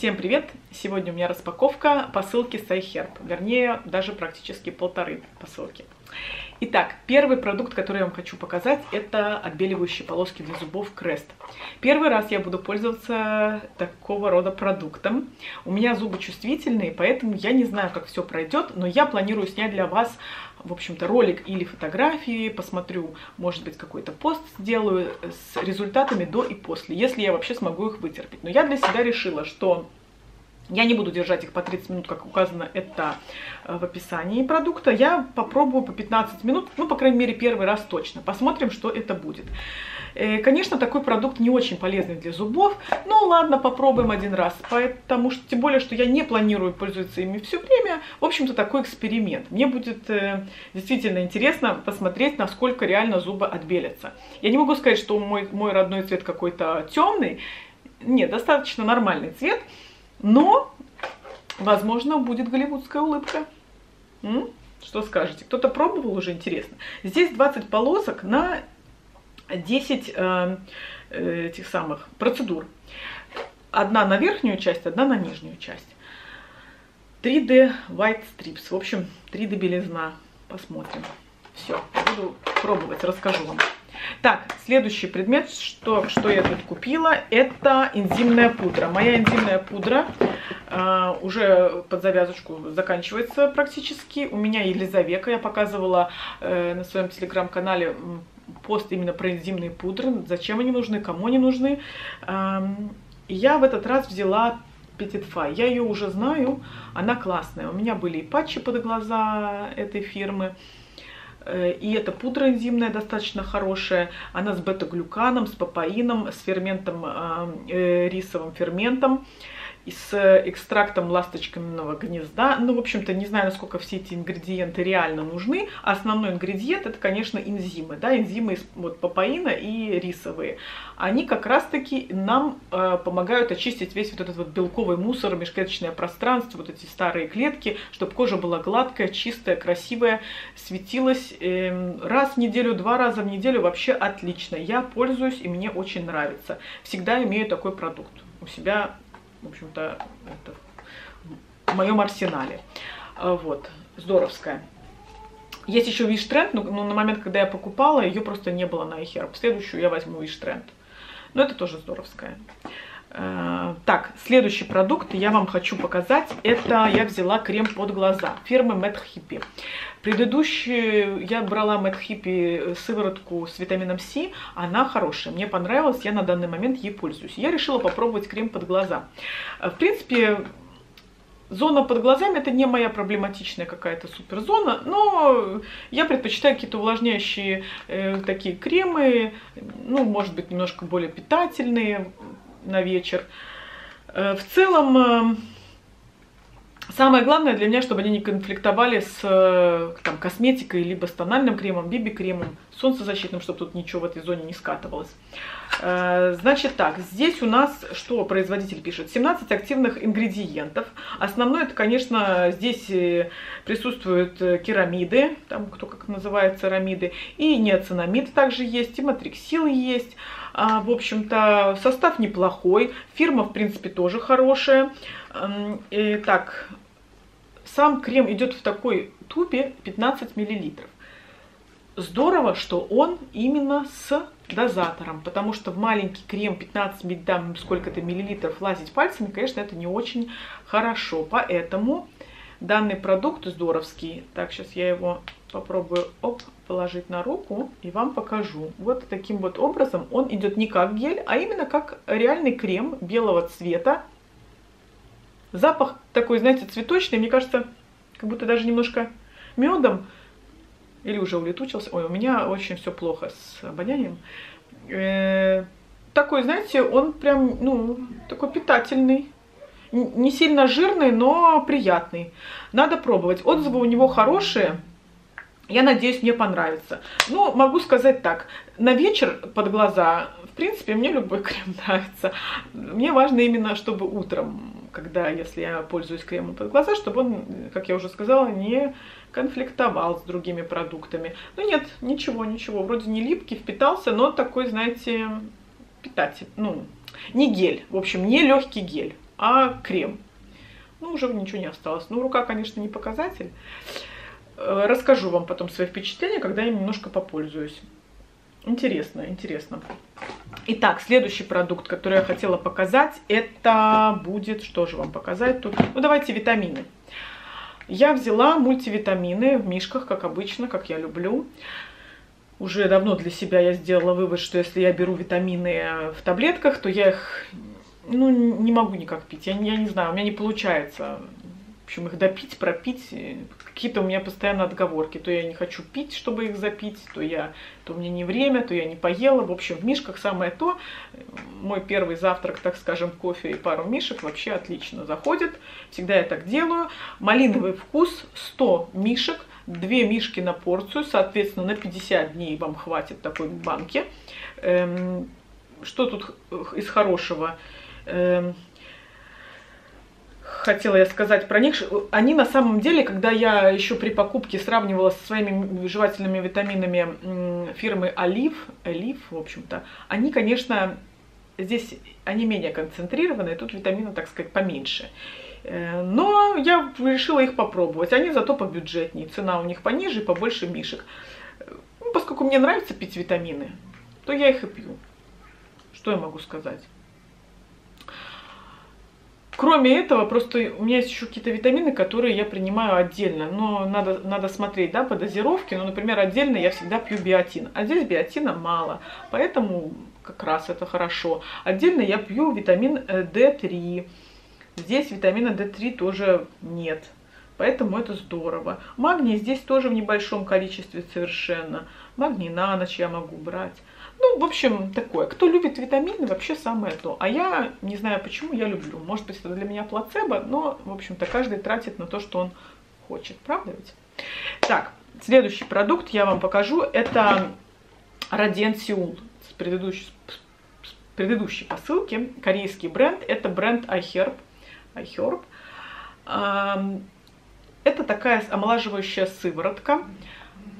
Всем привет! Сегодня у меня распаковка посылки с iHerb, вернее, даже практически полторы посылки. Итак, первый продукт, который я вам хочу показать, это отбеливающие полоски для зубов Crest. Первый раз я буду пользоваться такого рода продуктом. У меня зубы чувствительные, поэтому я не знаю, как все пройдет, но я планирую снять для вас, в общем-то, ролик или фотографии, посмотрю, может быть, какой-то пост сделаю с результатами до и после, если я вообще смогу их вытерпеть. Но я для себя решила, что я не буду держать их по 30 минут, как указано это э, в описании продукта. Я попробую по 15 минут, ну, по крайней мере, первый раз точно. Посмотрим, что это будет. Э, конечно, такой продукт не очень полезный для зубов. Ну, ладно, попробуем один раз. Потому что, тем более, что я не планирую пользоваться ими все время. В общем-то, такой эксперимент. Мне будет э, действительно интересно посмотреть, насколько реально зубы отбелятся. Я не могу сказать, что мой, мой родной цвет какой-то темный. Нет, достаточно нормальный цвет. Но, возможно, будет голливудская улыбка. М? Что скажете? Кто-то пробовал уже, интересно. Здесь 20 полосок на 10 э, э, этих самых процедур. Одна на верхнюю часть, одна на нижнюю часть. 3D White Strips. В общем, 3D белизна. Посмотрим. Все, буду пробовать, расскажу вам. Так, следующий предмет, что, что я тут купила, это энзимная пудра. Моя энзимная пудра э, уже под завязочку заканчивается практически. У меня Елизавека, я показывала э, на своем телеграм-канале пост именно про энзимные пудры, зачем они нужны, кому они нужны. Э, я в этот раз взяла Petit Fai. Я ее уже знаю, она классная. У меня были и патчи под глаза этой фирмы. Э, и эта пудра энзимная достаточно хорошая. Она с бета-глюканом, с папаином, с ферментом, э, рисовым ферментом с экстрактом ласточкиного гнезда. Ну, в общем-то, не знаю, насколько все эти ингредиенты реально нужны. Основной ингредиент это, конечно, энзимы. Да, энзимы из вот, папаина и рисовые. Они как раз-таки нам э, помогают очистить весь вот этот вот белковый мусор, межклеточное пространство, вот эти старые клетки, чтобы кожа была гладкая, чистая, красивая, светилась э, раз в неделю, два раза в неделю. Вообще отлично. Я пользуюсь и мне очень нравится. Всегда имею такой продукт у себя в общем-то, в моем арсенале. А, вот, здоровская. Есть еще Wish Trend, но, но на момент, когда я покупала, ее просто не было на iHerb. Следующую я возьму Wish Trend. Но это тоже здоровская. А, так, следующий продукт я вам хочу показать. Это я взяла крем под глаза фирмы Mad Hippie. Предыдущую я брала Mad Hippie сыворотку с витамином С. Она хорошая, мне понравилась, я на данный момент ей пользуюсь. Я решила попробовать крем под глаза. В принципе, Зона под глазами это не моя проблематичная какая-то суперзона, но я предпочитаю какие-то увлажняющие э, такие кремы, ну, может быть, немножко более питательные на вечер. Э, в целом, э, Самое главное для меня, чтобы они не конфликтовали с э, там, косметикой, либо с тональным кремом, биби-кремом, солнцезащитным, чтобы тут ничего в этой зоне не скатывалось. Э, значит так, здесь у нас, что производитель пишет, 17 активных ингредиентов. Основное, это, конечно, здесь э, присутствуют керамиды, там кто как называет церамиды, и неоцинамид также есть, и матриксил есть. А, в общем-то, состав неплохой, фирма, в принципе, тоже хорошая. Так, сам крем идет в такой тубе 15 миллилитров. Здорово, что он именно с дозатором, потому что в маленький крем 15 там сколько-то миллилитров лазить пальцами, конечно, это не очень хорошо. Поэтому данный продукт здоровский. Так, сейчас я его попробую оп, положить на руку и вам покажу. Вот таким вот образом он идет не как гель, а именно как реальный крем белого цвета Запах такой, знаете, цветочный, мне кажется, как будто даже немножко медом. Или уже улетучился. Ой, у меня очень все плохо с обонянием. Э -э такой, знаете, он прям, ну, такой питательный. Не сильно жирный, но приятный. Надо пробовать. Отзывы у него хорошие. Я надеюсь, мне понравится. Ну, могу сказать так. На вечер под глаза, в принципе, мне любой крем нравится. Мне важно именно, чтобы утром когда, если я пользуюсь кремом под глаза, чтобы он, как я уже сказала, не конфликтовал с другими продуктами. Ну нет, ничего, ничего, вроде не липкий, впитался, но такой, знаете, питатель, ну, не гель, в общем, не легкий гель, а крем. Ну, уже ничего не осталось. Ну, рука, конечно, не показатель. Э, расскажу вам потом свои впечатления, когда я немножко попользуюсь. Интересно, интересно. Итак, следующий продукт, который я хотела показать, это будет, что же вам показать тут? Ну, давайте витамины. Я взяла мультивитамины в мишках, как обычно, как я люблю. Уже давно для себя я сделала вывод, что если я беру витамины в таблетках, то я их ну, не могу никак пить. Я, я не знаю, у меня не получается общем, их допить, пропить. Какие-то у меня постоянно отговорки. То я не хочу пить, чтобы их запить, то, я, то у меня не время, то я не поела. В общем, в мишках самое то. Мой первый завтрак, так скажем, кофе и пару мишек вообще отлично заходит. Всегда я так делаю. Малиновый вкус, 100 мишек, 2 мишки на порцию, соответственно, на 50 дней вам хватит такой банки. Эм, что тут из хорошего? Эм, хотела я сказать про них. Они на самом деле, когда я еще при покупке сравнивала со своими жевательными витаминами фирмы Олив, Олив, в общем-то, они, конечно, здесь они менее концентрированные, тут витамины, так сказать, поменьше. Э, но я решила их попробовать. Они зато побюджетнее, цена у них пониже, побольше мишек. Ну, поскольку мне нравится пить витамины, то я их и пью. Что я могу сказать? Кроме этого, просто у меня есть еще какие-то витамины, которые я принимаю отдельно. Но надо, надо смотреть да, по дозировке. Ну, например, отдельно я всегда пью биотин. А здесь биотина мало. Поэтому как раз это хорошо. Отдельно я пью витамин D3. Э, здесь витамина D3 тоже нет. Поэтому это здорово. Магний здесь тоже в небольшом количестве совершенно. Магний на ночь я могу брать. Ну, в общем, такое. Кто любит витамины, вообще самое то. А я не знаю почему, я люблю. Может быть, это для меня плацебо, но, в общем-то, каждый тратит на то, что он хочет. Правда ведь? Так, следующий продукт я вам покажу. Это Seoul с предыдущей, с предыдущей посылки. Корейский бренд. Это бренд iHerb. iHerb. Это такая омолаживающая сыворотка.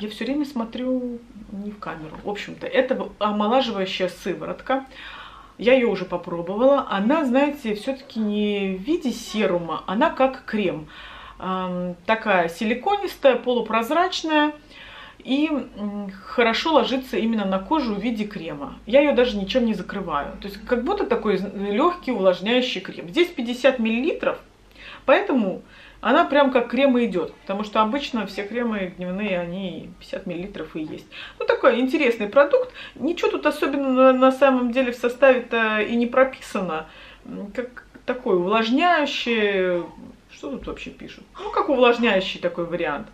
Я все время смотрю не в камеру. В общем-то, это омолаживающая сыворотка. Я ее уже попробовала. Она, знаете, все-таки не в виде серума, она как крем. Эм, такая силиконистая, полупрозрачная и хорошо ложится именно на кожу в виде крема. Я ее даже ничем не закрываю. То есть как будто такой легкий увлажняющий крем. Здесь 50 миллилитров, поэтому она прям как крем идет, потому что обычно все кремы дневные, они 50 миллилитров и есть. Ну, такой интересный продукт. Ничего тут особенно на самом деле в составе-то и не прописано. Как такой увлажняющий, что тут вообще пишут? Ну, как увлажняющий такой вариант.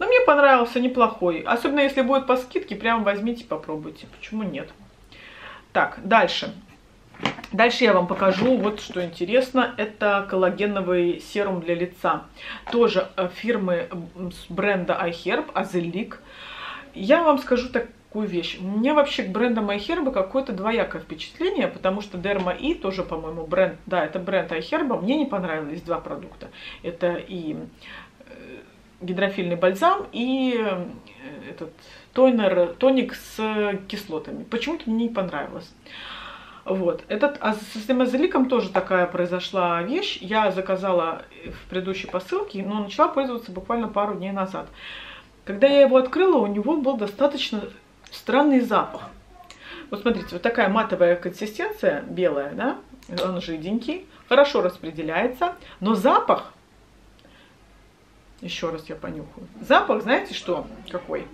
Но мне понравился, неплохой. Особенно если будет по скидке, прям возьмите, попробуйте. Почему нет? Так, дальше. Дальше я вам покажу вот что интересно. Это коллагеновый серум для лица. Тоже э, фирмы с бренда iHerb, Azelik. Я вам скажу такую вещь. У меня вообще к брендам iHerb какое-то двоякое впечатление, потому что Derma E тоже, по-моему, бренд, да, это бренд iHerb. Мне не понравились два продукта. Это и э, гидрофильный бальзам и э, этот тонер, тоник с кислотами. Почему-то мне не понравилось. Вот. Этот, а с эмазеликом тоже такая произошла вещь. Я заказала в предыдущей посылке, но начала пользоваться буквально пару дней назад. Когда я его открыла, у него был достаточно странный запах. Вот смотрите, вот такая матовая консистенция, белая, да, он жиденький, хорошо распределяется, но запах, еще раз я понюхаю, запах, знаете что, какой?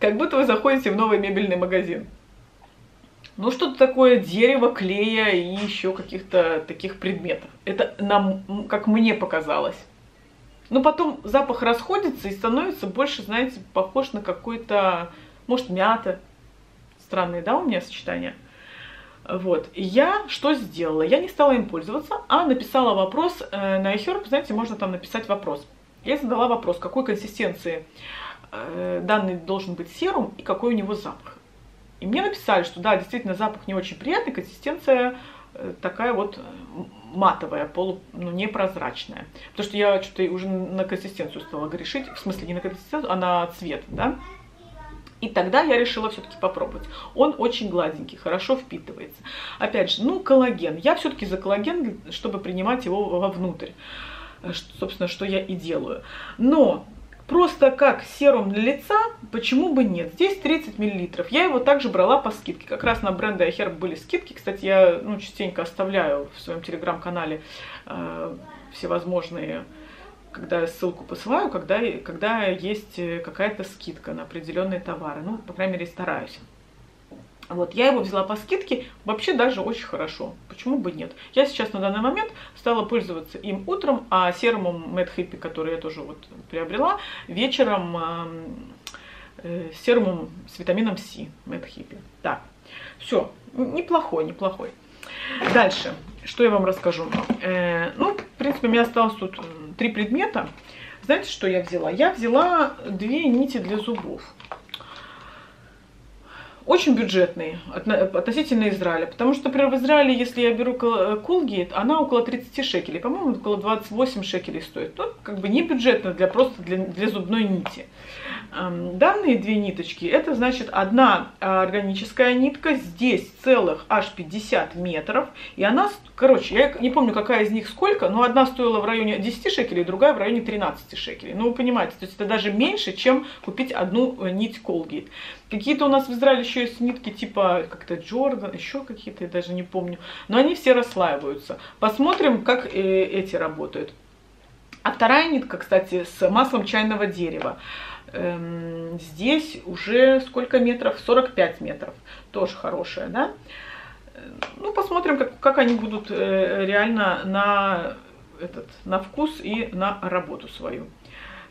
Как будто вы заходите в новый мебельный магазин. Ну, что-то такое дерево, клея и еще каких-то таких предметов. Это нам, как мне показалось. Но потом запах расходится и становится больше, знаете, похож на какой-то, может, мята. Странное, да, у меня сочетание? Вот. Я что сделала? Я не стала им пользоваться, а написала вопрос э, на iHerb, знаете, можно там написать вопрос. Я задала вопрос, какой консистенции данный должен быть серум и какой у него запах. И мне написали, что да, действительно запах не очень приятный, консистенция э, такая вот э, матовая, полу, ну, непрозрачная. Потому что я что-то уже на консистенцию стала грешить, в смысле не на консистенцию, а на цвет, да. И тогда я решила все-таки попробовать. Он очень гладенький, хорошо впитывается. Опять же, ну, коллаген. Я все-таки за коллаген, чтобы принимать его вовнутрь. Э, собственно, что я и делаю. Но просто как серум для лица, почему бы нет? Здесь 30 мл. Я его также брала по скидке. Как раз на бренды iHerb были скидки. Кстати, я ну, частенько оставляю в своем телеграм-канале э, всевозможные когда я ссылку посылаю, когда, когда есть э, какая-то скидка на определенные товары. Ну, по крайней мере, стараюсь. Вот, я его взяла по скидке, вообще даже очень хорошо. Почему бы нет? Я сейчас на данный момент стала пользоваться им утром, а серумом Mad Hippie, который я тоже вот приобрела, вечером э, серумом с витамином С Mad Hippie. Так, все, неплохой, неплохой. Дальше, что я вам расскажу? Э, ну, в принципе, у меня осталось тут три предмета. Знаете, что я взяла? Я взяла две нити для зубов. Очень бюджетные относительно Израиля. Потому что, например, в Израиле, если я беру Colgate, она около 30 шекелей. По-моему, около 28 шекелей стоит. Ну, как бы не бюджетно для, просто для, для зубной нити. Данные две ниточки, это значит одна органическая нитка, здесь целых аж 50 метров, и она, короче, я не помню, какая из них сколько, но одна стоила в районе 10 шекелей, другая в районе 13 шекелей. Ну, вы понимаете, то есть это даже меньше, чем купить одну э, нить Colgate. Какие-то у нас в Израиле еще есть нитки типа как-то Джордан, еще какие-то, я даже не помню, но они все расслаиваются. Посмотрим, как э, эти работают. А вторая нитка, кстати, с маслом чайного дерева. Эм, здесь уже сколько метров? 45 метров. Тоже хорошая, да? Ну, посмотрим, как, как они будут э, реально на, этот, на вкус и на работу свою.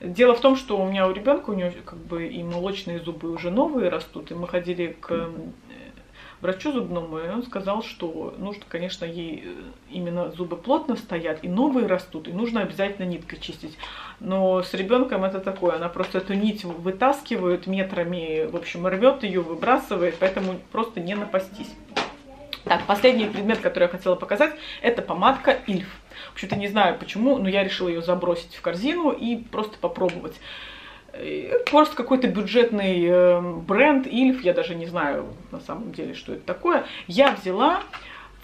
Дело в том, что у меня у ребенка, у него как бы и молочные зубы уже новые растут, и мы ходили к врачу зубному, и он сказал, что нужно, конечно, ей э, именно зубы плотно стоят, и новые растут, и нужно обязательно ниткой чистить. Но с ребенком это такое, она просто эту нить вытаскивает метрами, в общем, рвет ее, выбрасывает, поэтому просто не напастись. Так, последний предмет, который я хотела показать, это помадка Ильф. В общем-то, не знаю почему, но я решила ее забросить в корзину и просто попробовать. Просто какой-то бюджетный э, бренд, Ильф, я даже не знаю на самом деле, что это такое. Я взяла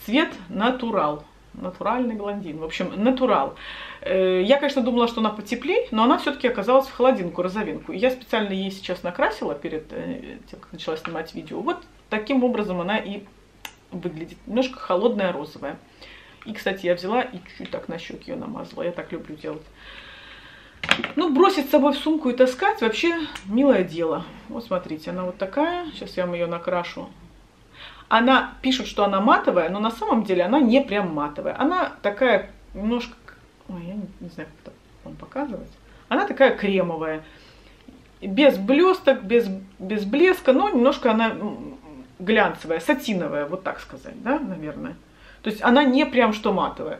цвет натурал, натуральный блондин, в общем, натурал. Э, я, конечно, думала, что она потеплее, но она все-таки оказалась в холодинку, розовинку. И я специально ей сейчас накрасила перед э, тем, как начала снимать видео. Вот таким образом она и выглядит. Немножко холодная розовая. И, кстати, я взяла и чуть-чуть так на щеки ее намазала. Я так люблю делать. Ну, бросить с собой в сумку и таскать вообще милое дело. Вот смотрите, она вот такая. Сейчас я вам ее накрашу. Она пишет, что она матовая, но на самом деле она не прям матовая. Она такая немножко... Ой, я не, не знаю, как это вам показывать. Она такая кремовая. Без блесток, без, без блеска, но немножко она глянцевая, сатиновая, вот так сказать, да, наверное. То есть она не прям что матовая.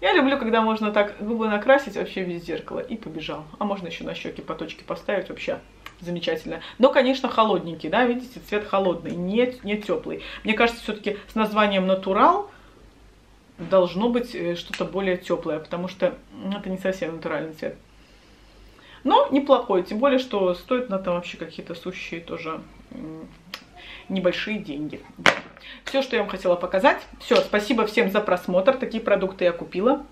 Я люблю, когда можно так губы накрасить вообще без зеркала и побежал. А можно еще на щеки по точке поставить вообще замечательно. Но, конечно, холодненький, да, видите, цвет холодный, не, не теплый. Мне кажется, все-таки с названием натурал должно быть э, что-то более теплое, потому что это не совсем натуральный цвет. Но неплохой, тем более, что стоит на там вообще какие-то сущие тоже небольшие деньги. Все, что я вам хотела показать. Все, спасибо всем за просмотр. Такие продукты я купила.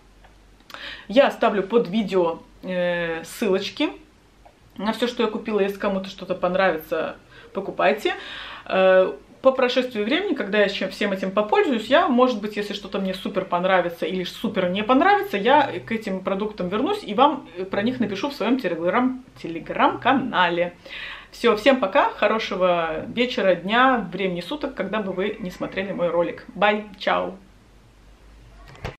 Я оставлю под видео э, ссылочки на все, что я купила. Если кому-то что-то понравится, покупайте. Э, по прошествии времени, когда я всем этим попользуюсь, я, может быть, если что-то мне супер понравится или супер не понравится, я к этим продуктам вернусь и вам про них напишу в своем телеграм-канале. Все, всем пока, хорошего вечера, дня, времени суток, когда бы вы не смотрели мой ролик. Бай, чао!